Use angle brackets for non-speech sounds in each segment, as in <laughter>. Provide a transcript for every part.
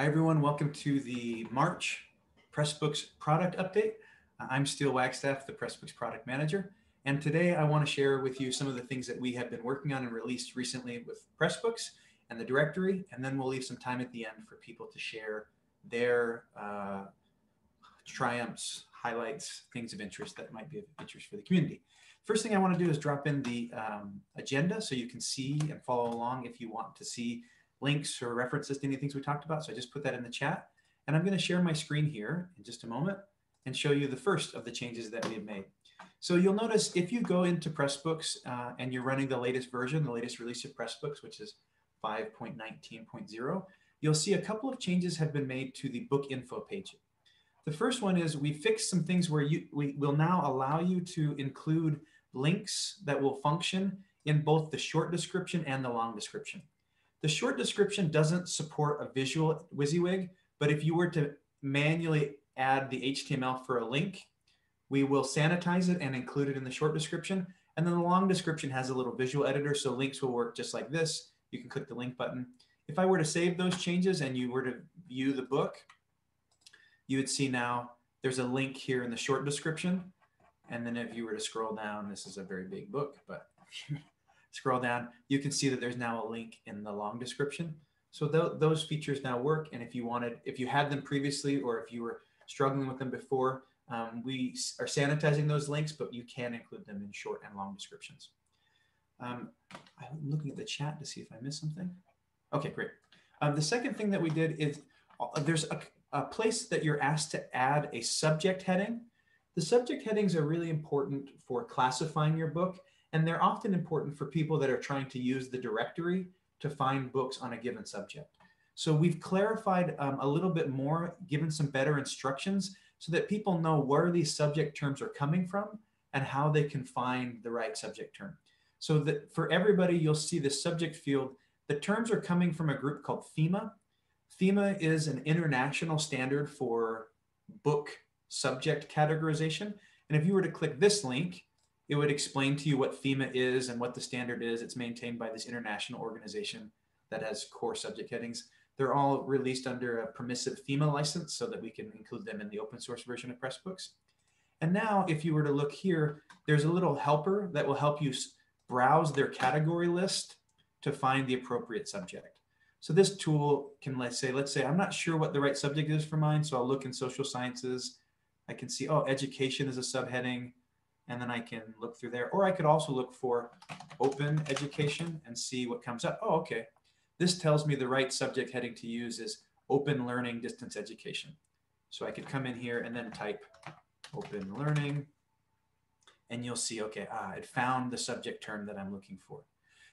Hi, everyone. Welcome to the March Pressbooks product update. I'm Steel Wagstaff, the Pressbooks product manager. And today I want to share with you some of the things that we have been working on and released recently with Pressbooks and the directory. And then we'll leave some time at the end for people to share their uh, triumphs, highlights, things of interest that might be of interest for the community. First thing I want to do is drop in the um, agenda so you can see and follow along if you want to see links or references to any things we talked about. So I just put that in the chat. And I'm going to share my screen here in just a moment and show you the first of the changes that we have made. So you'll notice if you go into Pressbooks uh, and you're running the latest version, the latest release of Pressbooks, which is 5.19.0, you'll see a couple of changes have been made to the book info page. The first one is we fixed some things where you, we will now allow you to include links that will function in both the short description and the long description. The short description doesn't support a visual WYSIWYG, but if you were to manually add the HTML for a link, we will sanitize it and include it in the short description. And then the long description has a little visual editor, so links will work just like this. You can click the link button. If I were to save those changes and you were to view the book, you would see now there's a link here in the short description. And then if you were to scroll down, this is a very big book, but <laughs> scroll down, you can see that there's now a link in the long description. So th those features now work. And if you wanted, if you had them previously, or if you were struggling with them before, um, we are sanitizing those links, but you can include them in short and long descriptions. Um, I'm looking at the chat to see if I missed something. Okay, great. Um, the second thing that we did is uh, there's a, a place that you're asked to add a subject heading. The subject headings are really important for classifying your book and they're often important for people that are trying to use the directory to find books on a given subject. So we've clarified um, a little bit more, given some better instructions so that people know where these subject terms are coming from and how they can find the right subject term. So that for everybody, you'll see the subject field. The terms are coming from a group called Thema. Thema is an international standard for book subject categorization. And if you were to click this link, it would explain to you what Thema is and what the standard is. It's maintained by this international organization that has core subject headings. They're all released under a permissive Thema license so that we can include them in the open source version of Pressbooks. And now if you were to look here, there's a little helper that will help you browse their category list to find the appropriate subject. So this tool can let's say, let's say I'm not sure what the right subject is for mine. So I'll look in social sciences. I can see, oh, education is a subheading and then I can look through there. Or I could also look for open education and see what comes up. Oh, okay. This tells me the right subject heading to use is open learning distance education. So I could come in here and then type open learning and you'll see, okay, ah, it found the subject term that I'm looking for.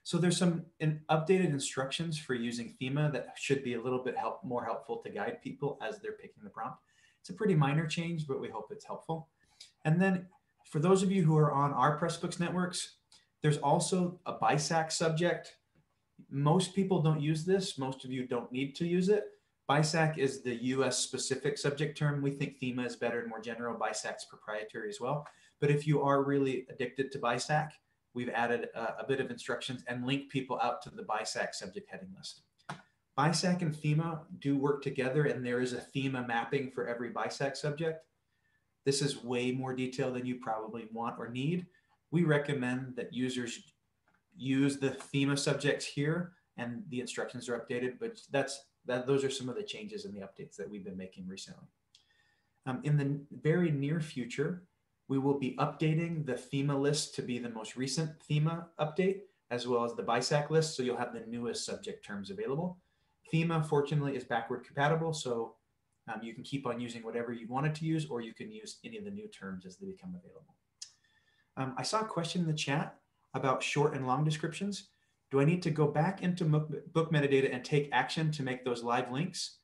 So there's some in updated instructions for using Thema that should be a little bit help, more helpful to guide people as they're picking the prompt. It's a pretty minor change, but we hope it's helpful. And then for those of you who are on our Pressbooks networks, there's also a BISAC subject. Most people don't use this. Most of you don't need to use it. BISAC is the US specific subject term. We think Thema is better and more general. BISAC's proprietary as well. But if you are really addicted to BISAC, we've added a, a bit of instructions and link people out to the BISAC subject heading list. BISAC and Thema do work together and there is a Thema mapping for every BISAC subject. This is way more detail than you probably want or need. We recommend that users use the Thema subjects here and the instructions are updated, but that's that those are some of the changes and the updates that we've been making recently. Um, in the very near future, we will be updating the Thema list to be the most recent Thema update, as well as the BISAC list, so you'll have the newest subject terms available. Thema, fortunately, is backward compatible, so um, you can keep on using whatever you wanted to use, or you can use any of the new terms as they become available. Um, I saw a question in the chat about short and long descriptions. Do I need to go back into book metadata and take action to make those live links?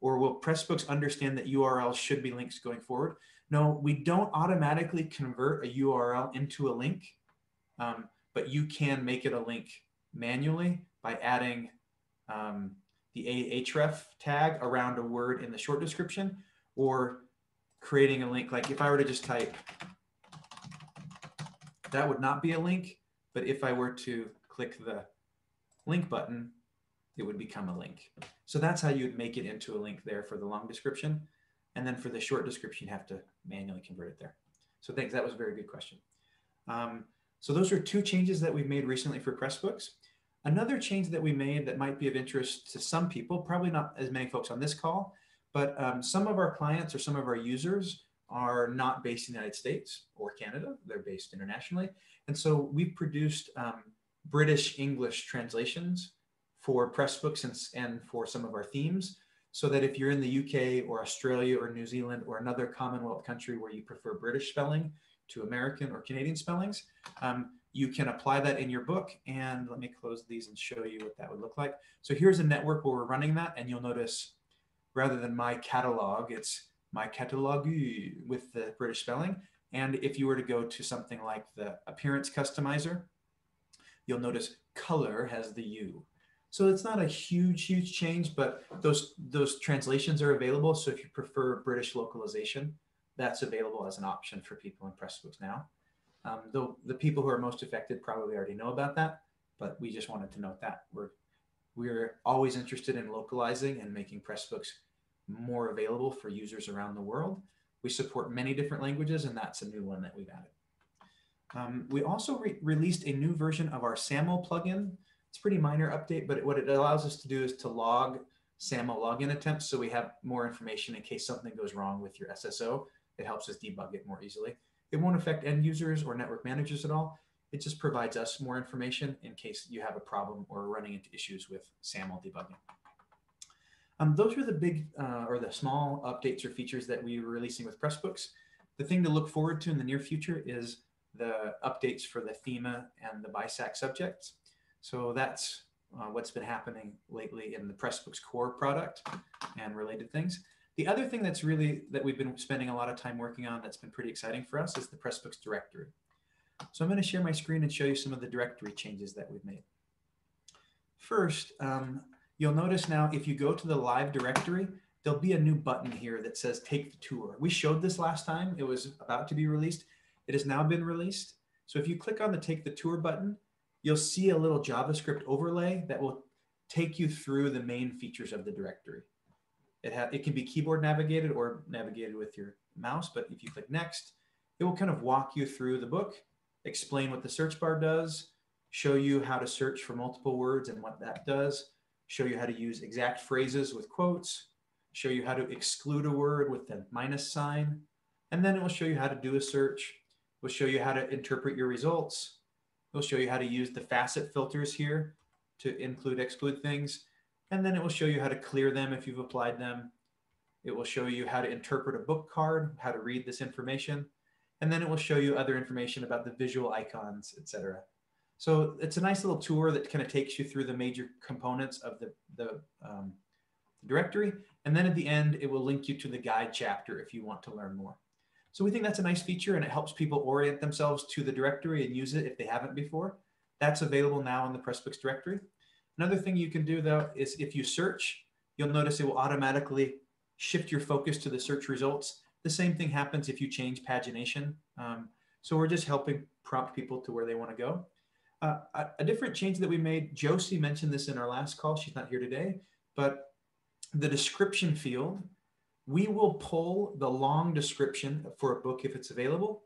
Or will Pressbooks understand that URLs should be links going forward? No, we don't automatically convert a URL into a link, um, but you can make it a link manually by adding um, the ahref tag around a word in the short description or creating a link. Like if I were to just type, that would not be a link. But if I were to click the link button, it would become a link. So that's how you'd make it into a link there for the long description. And then for the short description, you have to manually convert it there. So thanks, that was a very good question. Um, so those are two changes that we've made recently for Pressbooks. Another change that we made that might be of interest to some people, probably not as many folks on this call, but um, some of our clients or some of our users are not based in the United States or Canada. They're based internationally. And so we've produced um, British English translations for Pressbooks and, and for some of our themes so that if you're in the UK or Australia or New Zealand or another Commonwealth country where you prefer British spelling to American or Canadian spellings, um, you can apply that in your book. And let me close these and show you what that would look like. So here's a network where we're running that. And you'll notice rather than my catalog, it's my catalogue with the British spelling. And if you were to go to something like the appearance customizer, you'll notice color has the U. So it's not a huge, huge change, but those those translations are available. So if you prefer British localization, that's available as an option for people in Pressbooks now. Um, though the people who are most affected probably already know about that, but we just wanted to note that we're we're always interested in localizing and making Pressbooks more available for users around the world. We support many different languages, and that's a new one that we've added. Um, we also re released a new version of our SAML plugin. It's a pretty minor update, but it, what it allows us to do is to log SAML login attempts so we have more information in case something goes wrong with your SSO. It helps us debug it more easily. It won't affect end users or network managers at all. It just provides us more information in case you have a problem or running into issues with SAML debugging. Um, those are the big uh, or the small updates or features that we were releasing with Pressbooks. The thing to look forward to in the near future is the updates for the thema and the BISAC subjects. So that's uh, what's been happening lately in the Pressbooks core product and related things. The other thing that's really that we've been spending a lot of time working on that's been pretty exciting for us is the Pressbooks directory. So I'm going to share my screen and show you some of the directory changes that we've made. First, um, You'll notice now if you go to the live directory, there'll be a new button here that says take the tour. We showed this last time. It was about to be released. It has now been released. So if you click on the take the tour button, you'll see a little JavaScript overlay that will take you through the main features of the directory. It, it can be keyboard navigated or navigated with your mouse, but if you click next, it will kind of walk you through the book, explain what the search bar does, show you how to search for multiple words and what that does, show you how to use exact phrases with quotes, show you how to exclude a word with the minus sign, and then it will show you how to do a search. It will show you how to interpret your results. It will show you how to use the facet filters here to include, exclude things. And then it will show you how to clear them if you've applied them. It will show you how to interpret a book card, how to read this information. And then it will show you other information about the visual icons, etc. So it's a nice little tour that kind of takes you through the major components of the, the um, directory. And then at the end, it will link you to the guide chapter if you want to learn more. So we think that's a nice feature and it helps people orient themselves to the directory and use it if they haven't before. That's available now in the Pressbooks directory. Another thing you can do though is if you search, you'll notice it will automatically shift your focus to the search results. The same thing happens if you change pagination. Um, so we're just helping prompt people to where they want to go. Uh, a, different change that we made, Josie mentioned this in our last call. She's not here today, but the description field, we will pull the long description for a book if it's available.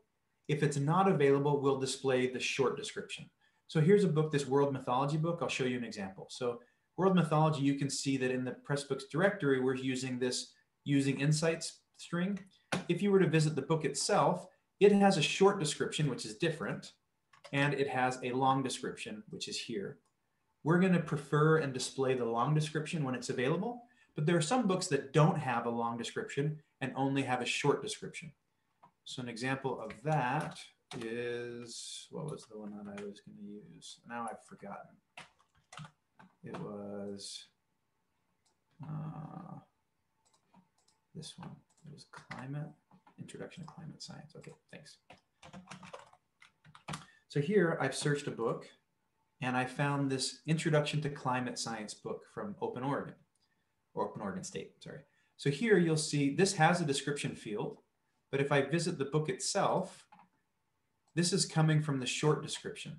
If it's not available, we'll display the short description. So here's a book, this world mythology book. I'll show you an example. So world mythology, you can see that in the Pressbooks directory, we're using this using insights string. If you were to visit the book itself, it has a short description, which is different and it has a long description, which is here. We're going to prefer and display the long description when it's available, but there are some books that don't have a long description and only have a short description. So an example of that is, what was the one that I was going to use? Now I've forgotten. It was uh, this one. It was climate, introduction to climate science. Okay, thanks. So here I've searched a book and I found this Introduction to Climate Science book from Open Oregon, or Open Oregon State, sorry. So here you'll see this has a description field, but if I visit the book itself, this is coming from the short description.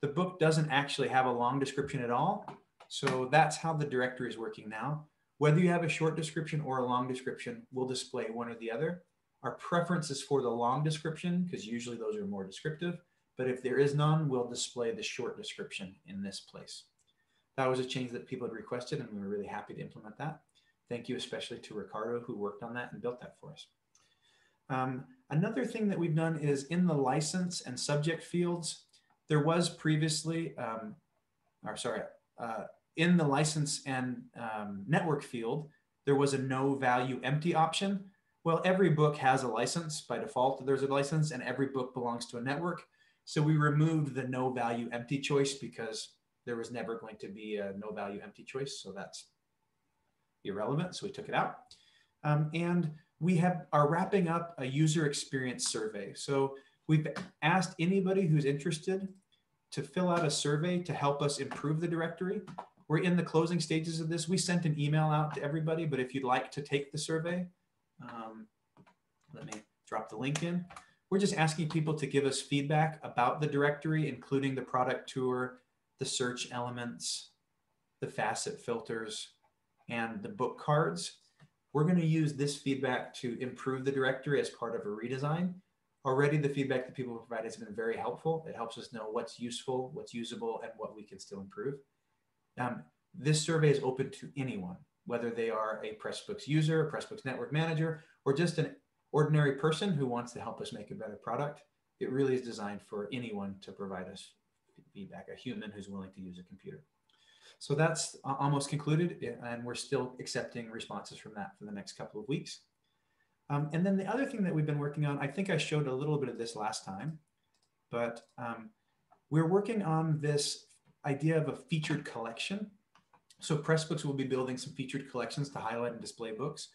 The book doesn't actually have a long description at all. So that's how the directory is working now. Whether you have a short description or a long description, we'll display one or the other. Our preference is for the long description because usually those are more descriptive. But if there is none, we'll display the short description in this place. That was a change that people had requested, and we were really happy to implement that. Thank you especially to Ricardo who worked on that and built that for us. Um, another thing that we've done is in the license and subject fields, there was previously, um, or sorry, uh, in the license and um, network field, there was a no value empty option. Well, every book has a license by default. There's a license and every book belongs to a network. So we removed the no value empty choice because there was never going to be a no value empty choice. So that's irrelevant. So we took it out. Um, and we have are wrapping up a user experience survey. So we've asked anybody who's interested to fill out a survey to help us improve the directory. We're in the closing stages of this. We sent an email out to everybody, but if you'd like to take the survey, um, let me drop the link in. We're just asking people to give us feedback about the directory, including the product tour, the search elements, the facet filters, and the book cards. We're going to use this feedback to improve the directory as part of a redesign. Already the feedback that people provide has been very helpful. It helps us know what's useful, what's usable, and what we can still improve. Um, this survey is open to anyone, whether they are a Pressbooks user, a Pressbooks network manager, or just an ordinary person who wants to help us make a better product. It really is designed for anyone to provide us feedback, a human who's willing to use a computer. So that's almost concluded, and we're still accepting responses from that for the next couple of weeks. Um, and then the other thing that we've been working on, I think I showed a little bit of this last time, but um, we're working on this idea of a featured collection. So Pressbooks will be building some featured collections to highlight and display books.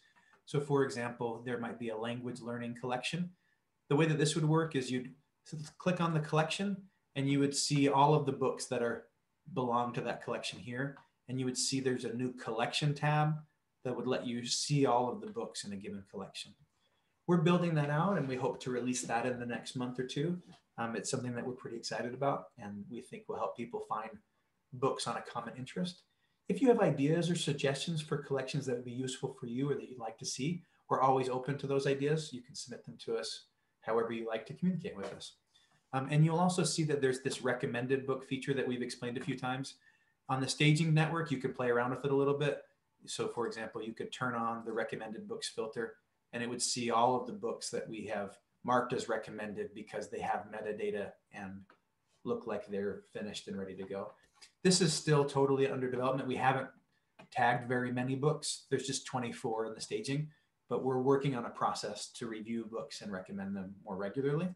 So for example, there might be a language learning collection. The way that this would work is you'd click on the collection and you would see all of the books that are belong to that collection here. And you would see there's a new collection tab that would let you see all of the books in a given collection. We're building that out and we hope to release that in the next month or two. Um, it's something that we're pretty excited about and we think will help people find books on a common interest. If you have ideas or suggestions for collections that would be useful for you or that you'd like to see, we're always open to those ideas. You can submit them to us however you like to communicate with us. Um, and you'll also see that there's this recommended book feature that we've explained a few times. On the staging network, you can play around with it a little bit. So for example, you could turn on the recommended books filter and it would see all of the books that we have marked as recommended because they have metadata and look like they're finished and ready to go. This is still totally under development. We haven't tagged very many books. There's just 24 in the staging, but we're working on a process to review books and recommend them more regularly.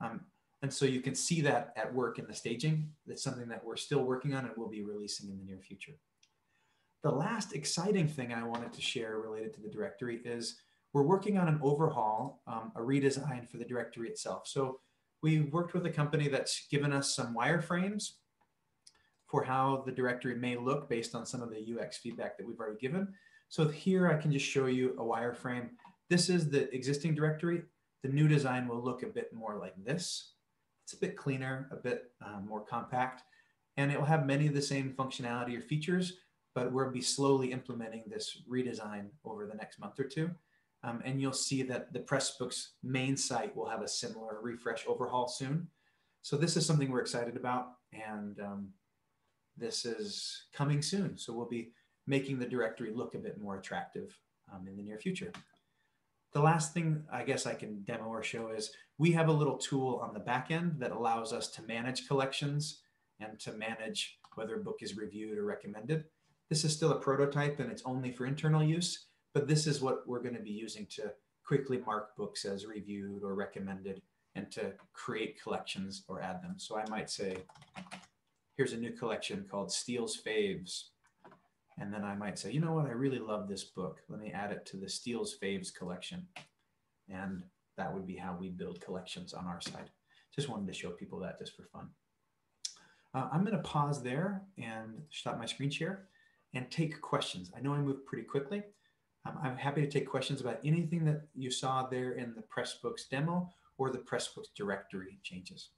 Um, and so you can see that at work in the staging. That's something that we're still working on and we'll be releasing in the near future. The last exciting thing I wanted to share related to the directory is we're working on an overhaul, um, a redesign for the directory itself. So we worked with a company that's given us some wireframes for how the directory may look based on some of the UX feedback that we've already given. So here I can just show you a wireframe. This is the existing directory. The new design will look a bit more like this. It's a bit cleaner, a bit um, more compact, and it will have many of the same functionality or features, but we'll be slowly implementing this redesign over the next month or two. Um, and you'll see that the Pressbooks main site will have a similar refresh overhaul soon. So this is something we're excited about, and um, this is coming soon. So we'll be making the directory look a bit more attractive um, in the near future. The last thing I guess I can demo or show is we have a little tool on the back end that allows us to manage collections and to manage whether a book is reviewed or recommended. This is still a prototype and it's only for internal use, but this is what we're going to be using to quickly mark books as reviewed or recommended and to create collections or add them. So I might say, here's a new collection called Steel's Faves. And then I might say, you know what, I really love this book. Let me add it to the Steel's Faves collection. And that would be how we build collections on our side. Just wanted to show people that just for fun. Uh, I'm going to pause there and stop my screen share and take questions. I know I moved pretty quickly. Um, I'm happy to take questions about anything that you saw there in the Pressbooks demo or the Pressbooks directory changes.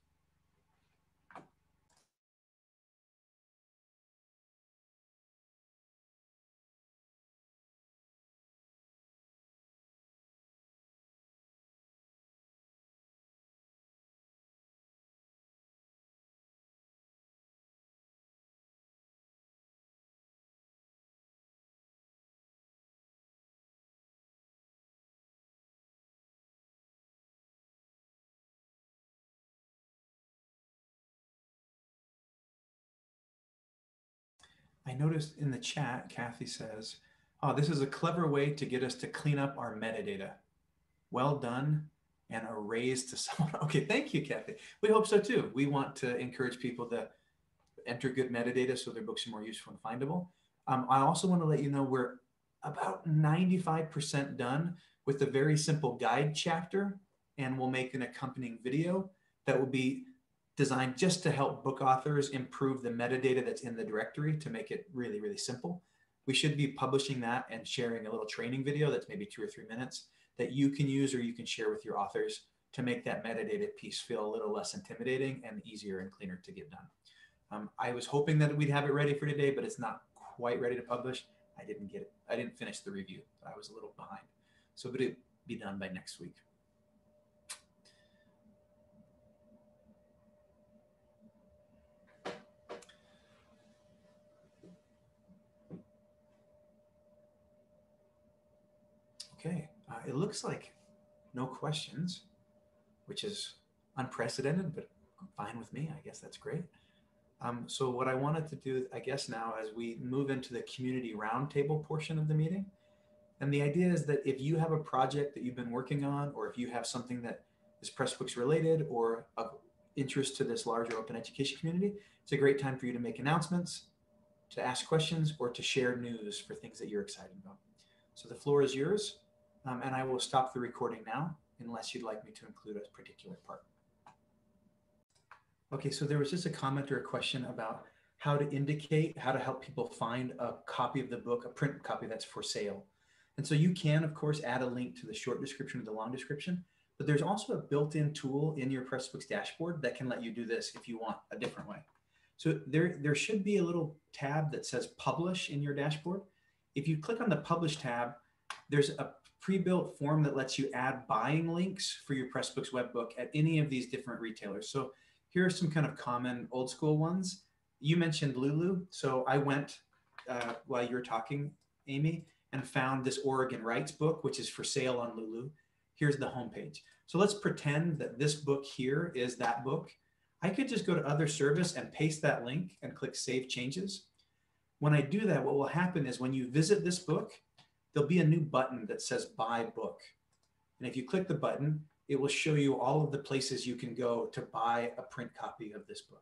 I noticed in the chat, Kathy says, oh, this is a clever way to get us to clean up our metadata. Well done and a raise to <laughs> someone. Okay, thank you, Kathy. We hope so too. We want to encourage people to enter good metadata so their books are more useful and findable. Um, I also want to let you know we're about 95% done with a very simple guide chapter, and we'll make an accompanying video that will be designed just to help book authors improve the metadata that's in the directory to make it really, really simple. We should be publishing that and sharing a little training video that's maybe two or three minutes that you can use or you can share with your authors to make that metadata piece feel a little less intimidating and easier and cleaner to get done. Um, I was hoping that we'd have it ready for today, but it's not quite ready to publish. I didn't get it. I didn't finish the review. I was a little behind. So, but it be done by next week. Okay, uh, it looks like no questions, which is unprecedented, but fine with me. I guess that's great. Um, so what I wanted to do, I guess now, as we move into the community roundtable portion of the meeting, and the idea is that if you have a project that you've been working on, or if you have something that is Pressbooks related or of interest to this larger open education community, it's a great time for you to make announcements, to ask questions, or to share news for things that you're excited about. So the floor is yours, um, and I will stop the recording now unless you'd like me to include a particular part. Okay, so there was just a comment or a question about how to indicate, how to help people find a copy of the book, a print copy that's for sale. And so you can, of course, add a link to the short description or the long description, but there's also a built-in tool in your Pressbooks dashboard that can let you do this if you want a different way. So there, there should be a little tab that says publish in your dashboard. If you click on the publish tab, there's a pre-built form that lets you add buying links for your Pressbooks webbook at any of these different retailers. So here are some kind of common old school ones. You mentioned Lulu. So I went uh, while you were talking, Amy, and found this Oregon Rights book, which is for sale on Lulu. Here's the homepage. So let's pretend that this book here is that book. I could just go to other service and paste that link and click save changes. When I do that, what will happen is when you visit this book, there'll be a new button that says buy book. And if you click the button, it will show you all of the places you can go to buy a print copy of this book.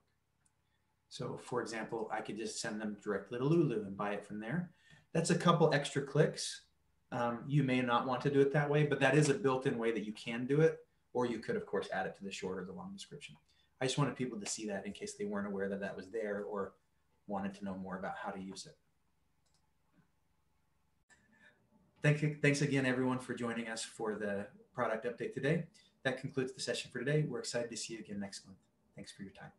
So for example, I could just send them directly to Lulu and buy it from there. That's a couple extra clicks. Um, you may not want to do it that way, but that is a built-in way that you can do it. Or you could, of course, add it to the short or the long description. I just wanted people to see that in case they weren't aware that that was there or wanted to know more about how to use it. Thank thanks again, everyone, for joining us for the product update today. That concludes the session for today. We're excited to see you again next month. Thanks for your time.